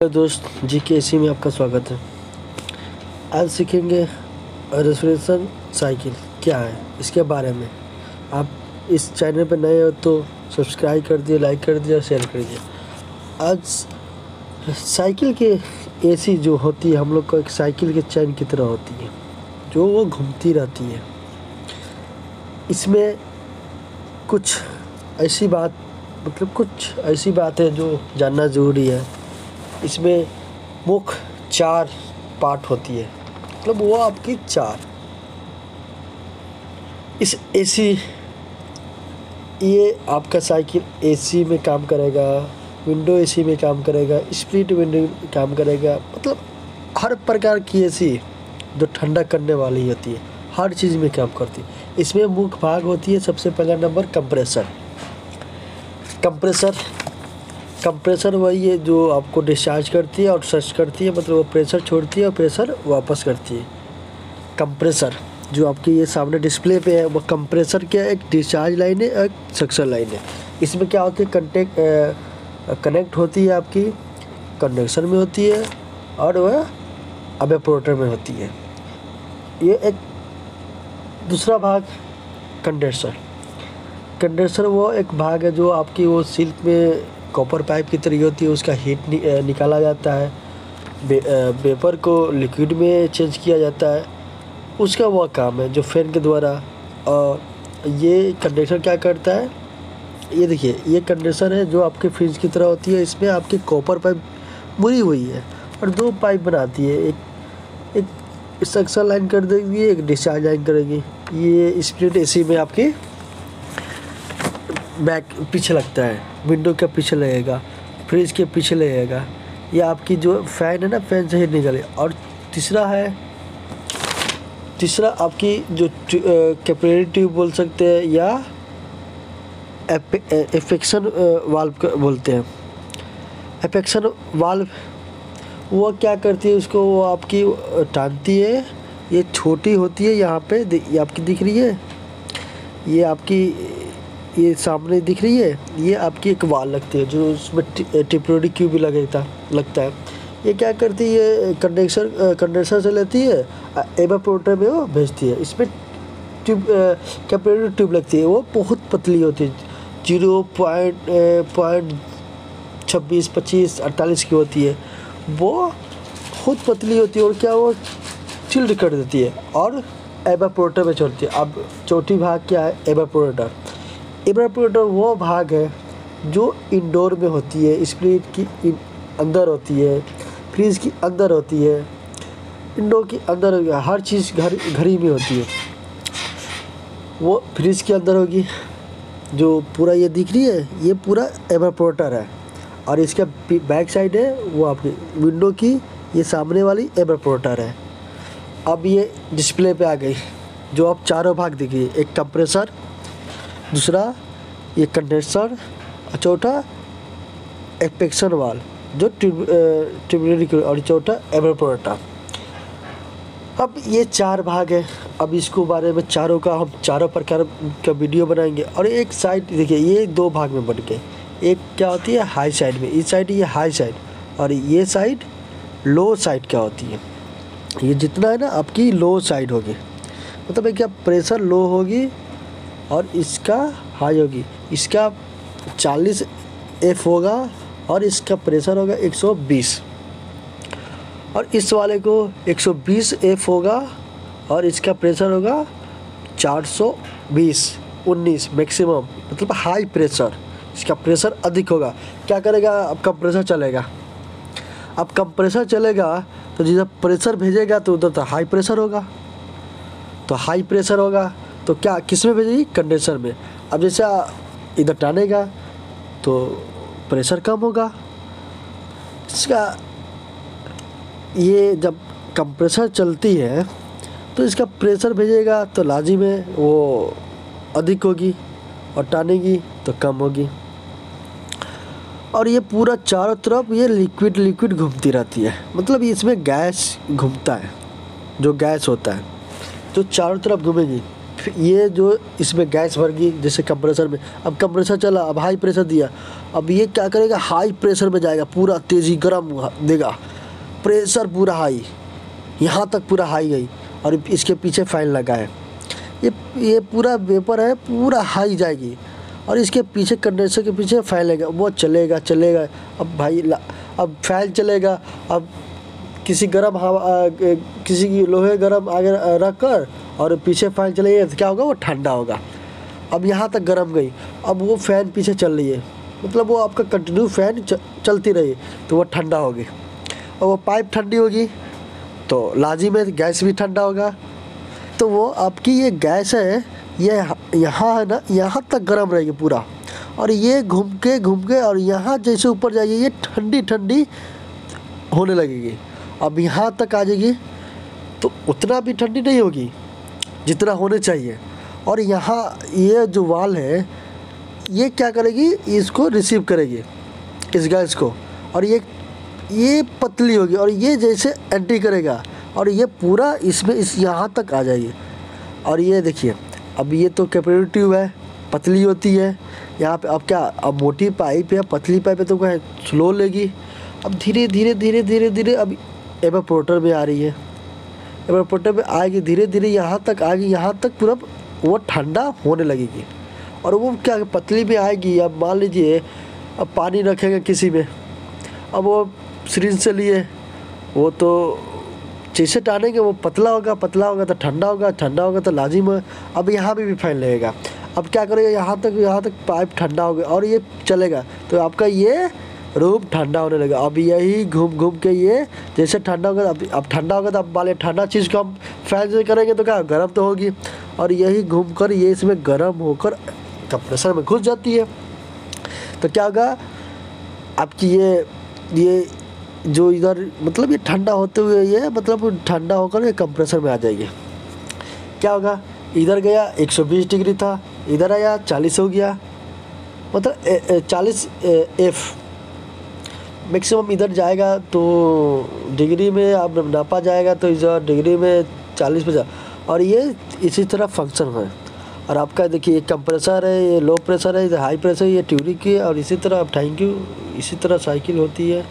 Hello दोस्त जी के सी में आपका स्वागत है। आज सीखेंगे रेस्पिरेशन साइकिल, क्या है, इसके बारे में। आप इस चैनल पर नए हो तो सब्सक्राइब कर दिए, लाइक कर दिए और शेयर कर दिए। आज साइकिल के एसी जो होती है, हम लोग को एक साइकिल के चैन की तरह होती है, जो वो घूमती रहती है। इसमें कुछ ऐसी बात मतलब कुछ ऐसी बातें जो जानना ज़रूरी है। इसमें मुख्य चार पार्ट होती है। मतलब वो आपकी चार। इस एसी ये आपका साइकिल एसी में काम करेगा, विंडो एसी में काम करेगा, स्प्लिट विंडो में काम करेगा। मतलब हर प्रकार की एसी जो ठंडा करने वाली होती है, हर चीज़ में काम करती है। इसमें मुख्य भाग होती है सबसे पहला नंबर कंप्रेसर। कंप्रेसर कंप्रेसर वही है जो आपको डिस्चार्ज करती है और सर्च करती है मतलब वो प्रेशर छोड़ती है और प्रेशर वापस करती है। कंप्रेसर जो आपकी ये सामने डिस्प्ले पे है, वो कंप्रेसर क्या एक डिस्चार्ज लाइन है, एक सक्शन लाइन है। इसमें क्या होती है? कंटेक्ट कनेक्ट होती है आपकी कंडक्शन में होती है और वह अवेपोरेटर में होती है। ये एक दूसरा भाग कंडेंसर कंडेंसर वो एक भाग है जो आपकी वो सिल्क में कॉपर पाइप की तरह होती है उसका हीट नि, निकाला जाता है। बे, वेपर को लिक्विड में चेंज किया जाता है। उसका वह काम है जो फ़ैन के द्वारा और ये कंडेंसर क्या करता है? ये देखिए ये कंडेंसर है जो आपके फ्रिज की तरह होती है इसमें आपकी कॉपर पाइप बुरी हुई है और दो पाइप बनाती है। एक एक सक्शन लाइन कर देगी एक डिस्चार्ज लाइन करेगी। ये स्प्लिट एसी में आपकी बैक पीछे लगता है। विंडो के पीछे लगेगा, फ्रिज के पीछे लगेगा। ये आपकी जो फ़ैन है ना, फ़ैन से ही निकले। और तीसरा है, तीसरा आपकी जो कैपलरी ट्यूब बोल सकते हैं या एफेक्शन वाल्व बोलते हैं। एफेक्शन वाल्व, वो क्या करती है उसको? वो आपकी टानती है। ये छोटी होती है यहाँ पे ये आपकी दिख रही है। ये आपकी ये सामने दिख रही है। ये आपकी एक वाल लगती है, जो उसमें टिप्रोडी क्यूब भी लगता लगता है। ये क्या करती है ये कंडेंसर कंडेंसर से लेती है एवापोरेटर में वो भेजती है। इसमें ट्यूब कैपेटरी ट्यूब लगती है? वो बहुत पतली होती है। ज़ीरो पॉइंट पॉइंट छब्बीस, पच्चीस, अड़तालीस की होती है। वो बहुत पतली होती है और क्या वो चिल्ड कर देती है और एवापोरेटर में छोड़ती है। अब चौथी भाग क्या है? एवापोरेटर। इवेपोरेटर वो भाग है जो इंडोर में होती है, स्प्लिट की अंदर होती है, फ्रिज की अंदर होती है, इंडोर की अंदर होगी, हर चीज़ घर घर ही में होती है। वो फ्रिज के अंदर होगी, जो पूरा ये दिख रही है, ये पूरा एवेपोरेटर है और इसका बैक साइड है, वो आपकी विंडो की, ये सामने वाली एवेपोरेटर है। अब ये डिस्प्ले पे आ गई, जो अब चारों भाग दिखिए एक कंप्रेसर दूसरा, ये कंडेंसर, और चौथा, एपेक्शन वाल, जो ट्यूब ट्यूबलरी और चौथा एवरपोरेटा अब ये चार भाग है। अब इसको बारे में चारों का हम चारों प्रकार का वीडियो बनाएँगे। और एक साइड, देखिए, ये दो भाग में बन गए। एक क्या होती है? हाई साइड में। इस साइड ये हाई साइड, और ये साइड लो साइड क्या होती है? ये जितना है ना, आपकी लो साइड होगी। मतलब क्या, प्रेशर लो होगी और इसका हाई होगी इसका 40 एफ़ होगा और इसका प्रेशर होगा 120 और इस वाले को 120 एफ़ होगा और इसका प्रेशर होगा 420 19 मैक्सिमम मतलब हाई प्रेशर इसका प्रेशर अधिक होगा। क्या करेगा? अब कंप्रेसर चलेगा। अब कंप्रेसर चलेगा तो जिधर प्रेशर भेजेगा तो उधर तो हाई प्रेशर होगा। तो हाई प्रेशर होगा। तो क्या, किसमें भेजेगी कंडेंसर में। अब जैसे इधर टानेगा तो प्रेशर कम होगा। इसका, ये जब कंप्रेसर चलती है तो इसका प्रेशर भेजेगा तो लाजिम है वो अधिक होगी और टानेगी तो कम होगी। और ये पूरा चारों तरफ़, ये लिक्विड लिक्विड घूमती रहती है। मतलब इसमें गैस घूमता है, जो गैस होता है, जो चारों तरफ़ घूमेगी। ये जो इसमें गैस भर गई, जैसे कंप्रेसर में। अब कंप्रेसर चला, अब हाई प्रेशर दिया। अब ये क्या करेगा? हाई प्रेशर में जाएगा, पूरा तेज़ी गर्म देगा। प्रेशर पूरा हाई यहाँ तक पूरा हाई गई, और इसके पीछे फ़ैन लगा है ये ये पूरा वेपर है, पूरा हाई जाएगी। और इसके पीछे कंडेंसर के पीछे फ़ैन लगेगा। वो चलेगा चलेगा। अब भाई अब फ़ैन चलेगा। अब किसी गर्म हवा किसी की लोहे गर्म आगे रख कर और पीछे फ़ैन चलेगी तो क्या होगा? वो ठंडा होगा। अब यहाँ तक गर्म गई। अब वो फ़ैन पीछे चल रही है। मतलब वो आपका कंटिन्यू फ़ैन चलती रही। तो वो ठंडा होगी और वो पाइप ठंडी होगी तो लाजी में गैस भी ठंडा होगा। तो वो आपकी ये गैस है, ये यहाँ है ना, यहाँ तक गर्म रहेगी पूरा। और ये घूम के घूम के और यहाँ जैसे ऊपर जाएगी, ये ठंडी ठंडी होने लगेगी। अब यहाँ तक आ जाएगी तो उतना भी ठंडी नहीं होगी। जितना होने चाहिए। और यहाँ ये जो वाल है, ये क्या करेगी? इसको रिसीव करेगी, इस गैस को। और ये ये पतली होगी और ये जैसे एंट्री करेगा। और ये पूरा इसमें, इस यहाँ तक आ जाएगी। और ये देखिए, अब ये तो कैपेसिटिव है, पतली होती है। यहाँ पे अब क्या, अब मोटी पाइप है, पतली पाइप है तो क्या स्लो लेगी। अब धीरे धीरे धीरे धीरे धीरे अब एवापोरेटर में आ रही है। एवापोरेटर में आएगी धीरे धीरे यहाँ तक आएगी यहाँ तक पूरा वो ठंडा होने लगेगी। और वो क्या पतली में आएगी अब मान लीजिए अब पानी रखेंगे किसी में अब वो सीरीज़ से लिए वो तो जैसे टानेंगे वो पतला होगा पतला होगा तो ठंडा होगा ठंडा होगा तो लाजिम अब यहाँ भी, भी फ़ैन लगेगा। अब क्या करेगा यहाँ तक यहाँ तक पाइप ठंडा हो गया और ये चलेगा तो आपका ये रूम ठंडा होने लगा। अब यही घूम घूम के ये, जैसे ठंडा होगा, अब अब ठंडा होगा तो अब वाले ठंडा चीज़ को हम फ़ैन से करेंगे तो क्या, गर्म तो होगी। और यही घूम कर, ये इसमें गर्म होकर कंप्रेसर में घुस जाती है। तो क्या होगा आपकी ये ये जो इधर मतलब ये ठंडा होते हुए ये मतलब ठंडा होकर ये कंप्रेसर में आ जाएगी। क्या होगा, इधर गया 120 डिग्री था, इधर आया 40 हो गया। मतलब चालीस एफ़। मैक्सिमम इधर जाएगा तो डिग्री में आप नापा जाएगा तो इधर डिग्री में चालीस पचास। और ये इसी तरह फ़ंक्शन है। और आपका देखिए, ये कंप्रेसर है, ये लो प्रेशर है इधर हाई प्रेशर ये ट्यूरिक है, और इसी तरह आप थैंक यू इसी तरह साइकिल होती है।